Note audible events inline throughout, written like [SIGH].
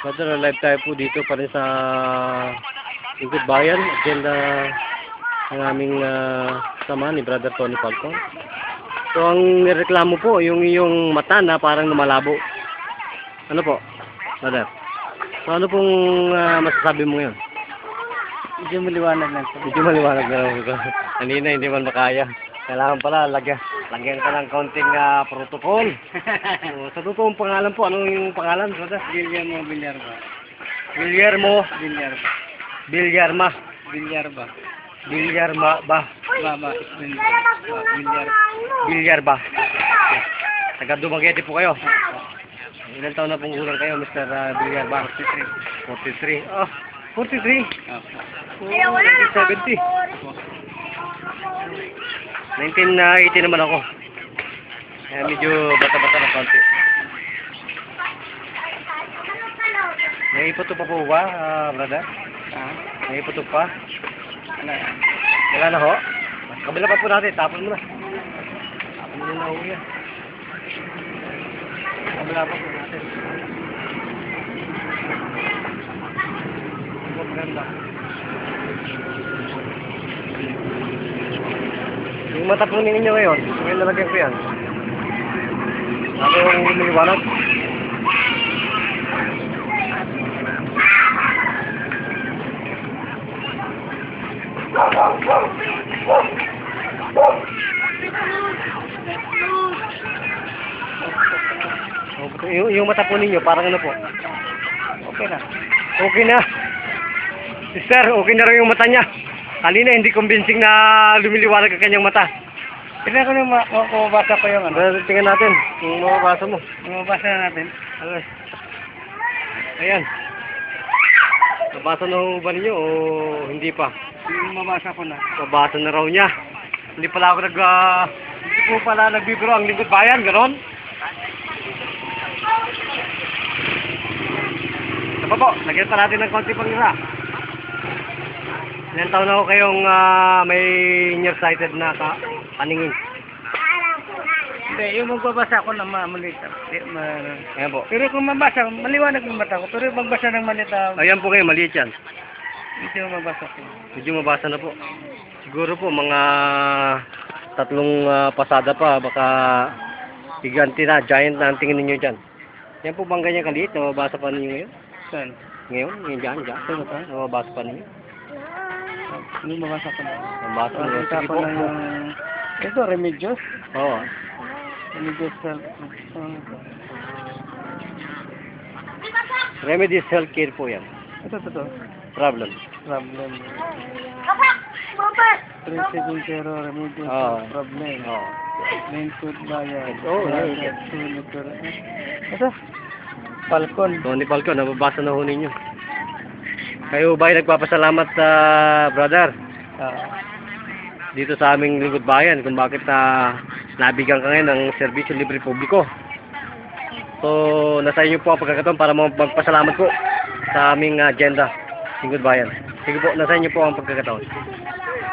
Brother, live tayo po dito pa rin sa Lingkod Bayan. Agenda ng aming uh, sama ni Brother Tony Falcon. So, ang nireklamo po, yung iyong mata na parang lumalabo. Ano po, Brother? So, ano pong ah, masasabi mo ngayon? Medyo maliwanag lang. Medyo maliwanag na. [LAUGHS] Kanina, hindi man makaya. Kailangan pala, lagyan, lagyan ka ng kaunting ah, protocol. [LAUGHS] So, sa totoong pangalan po, ano yung pangalan, Brother? Guillermo Villarba. Guillermo Villarba. Villarma. Villarba. Villarma ba? Baba. Villarba. Villarba. Taga Dumaguete po kayo. Ilan taon na pong gulang kayo, Mr. Uh, Villarba? 43. 43. Oh, 43. Oh, 1970. 1980 naman ako. Kaya medyo bata-bata ng konti. May iputo pa po ba, ah, brother? Ah, May iputo pa? ano yan? Wala na ho? Kabila pa po natin, tapon mo na. Tapon mo na ho yan. Kabila pa po natin. Ang maganda. Yung mata po ninyo ngayon, ngayon nalagyan ko yan. Ano yung lumiliwanag? Yung, yung mata po ninyo, parang ano po? Okay na. Okay na. Sister, okay na rin yung mata niya. Kanina hindi convincing na lumiliwanag ang kanyang mata. Tignan ko na ma ma- mababasa ko yung ano. Tingnan natin kung mababasa mo. Mababasa na natin. Ay. Ayan. Nabasa na ho ba ninyo o hindi pa? Mabasa ko na. Nabasa na raw niya. Hindi pala ako nag... ah, hindi po pala nagbibiro ang lingkod bayan, ganon? Ano po, lagyan pa natin ng konti pang isa. Ilan taon na ako kayong ah, may nearsighted na ka paningin. Hindi, yung magbabasa ko na ma maliit. Di- ma- Ayan po. Pero kung mabasa, maliwanag yung mata ko. Pero yung magbasa ng maliit, ah, Ayan po kayo, maliit yan. medyo mabasa ko. Medyo mabasa na po. Siguro po mga tatlong ah, pasada pa, baka giganti na, giant na ang tingin ninyo dyan. Yan po bang ganyan kaliit na mabasa pa ninyo ngayon? Saan? Ngayon, ngayon dyan, dyan. Saan ba? Na mabasa pa ninyo? Yung mabasa ko na. Mabasa na. Nakita Sige ko po. na yung... Ito, Remedios. Oo. Remedios Health. Remedies Healthcare po yan. Ito, ito, ito. Problem. Problem. Principal Pero Remedios Oo. Health Problem. Oo. Main food bayan. Oo, yun. Ito. Falcon. Tony Falcon, nababasa na ho ninyo. Kayo ba ay nagpapasalamat sa brother Ah, dito sa aming lingkod bayan kung bakit na nabigyan ka ngayon ng serbisyo libre publiko. So, nasa inyo po ang pagkakataon para magpasalamat po sa aming agenda lingkod bayan. Sige po, nasa inyo po ang pagkakataon.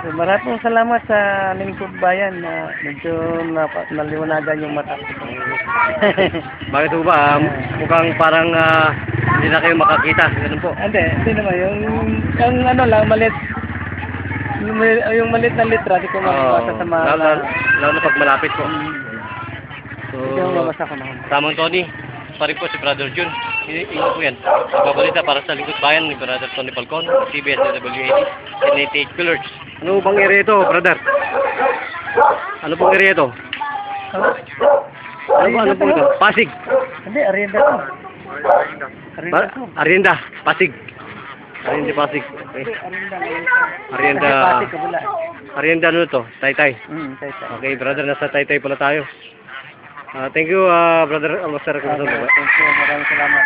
so maraming salamat sa lingkod bayan na medyo napa, naliwanagan yung mata. [LAUGHS] Bakit po ba? ah, mukhang parang ah, hindi na kayo makakita. Ganun po. Hindi, hindi naman. Yung, yung ano lang, malit. Yung, yung malit na litra, di ko mabasa sa mga... lalo, lalo na pag malapit po. So. Tamang Tony, pa rin po si Brother Jun. Ingat po yan. Nagbabalita para sa lingkod bayan ni Brother Tony Falcon, CBS WAD, 1088 Pillars. Ano bang area ito, brother? Ano pong area ito? Ano ba, ano po ito? Pasig. Hindi, arienda to. To. Arienda, Pasig. Arienda, Pasig. Okay. Kabula. Arienda ano to? Taytay. Tayo tayo. Okay, brother, nasa Taytay pala tayo. Ah, thank you, ah, brother Almasar. Okay, thank you. Maraming salamat.